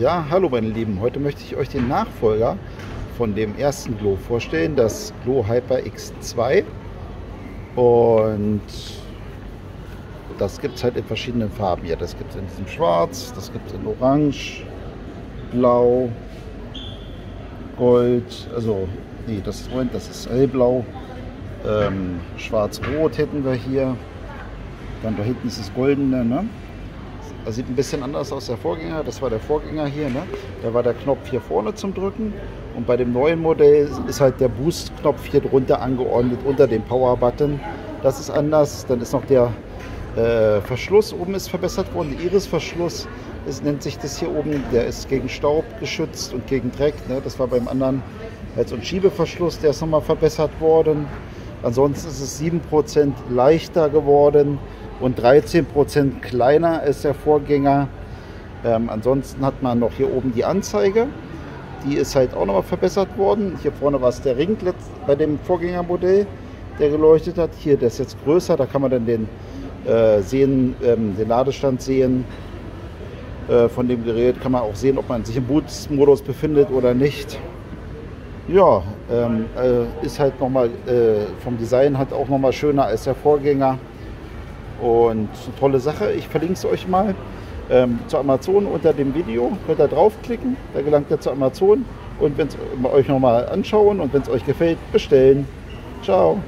Ja, hallo meine Lieben. Heute möchte ich euch den Nachfolger von dem ersten Glow vorstellen, das Glow Hyper X2. Und das gibt es halt in verschiedenen Farben hier. Das gibt es in diesem Schwarz, das gibt es in Orange, Blau, Gold, also nee, das ist, das ist hellblau, ähm, Schwarz-Rot hätten wir hier. Dann da hinten ist das Goldene, ne? Das sieht ein bisschen anders aus der Vorgänger. Das war der Vorgänger hier. Ne? Da war der Knopf hier vorne zum Drücken. Und bei dem neuen Modell ist halt der Boost-Knopf hier drunter angeordnet unter dem Power-Button. Das ist anders. Dann ist noch der äh, Verschluss oben ist verbessert worden. Der Iris-Verschluss nennt sich das hier oben. Der ist gegen Staub geschützt und gegen Dreck. Ne? Das war beim anderen so ein Schiebeverschluss. Der ist nochmal verbessert worden. Ansonsten ist es 7% leichter geworden und 13% kleiner als der Vorgänger. Ähm, ansonsten hat man noch hier oben die Anzeige. Die ist halt auch nochmal verbessert worden. Hier vorne war es der Ring bei dem Vorgängermodell, der geleuchtet hat. Hier, der ist jetzt größer, da kann man dann den, äh, sehen, ähm, den Ladestand sehen äh, von dem Gerät. Kann man auch sehen, ob man sich im Bootmodus befindet oder nicht. Ja, ähm, äh, ist halt nochmal äh, vom Design halt auch nochmal schöner als der Vorgänger. Und eine tolle Sache, ich verlinke es euch mal ähm, zu Amazon unter dem Video. Könnt ihr draufklicken, da gelangt ihr zu Amazon. Und wenn es euch nochmal anschauen und wenn es euch gefällt, bestellen. Ciao.